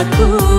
aku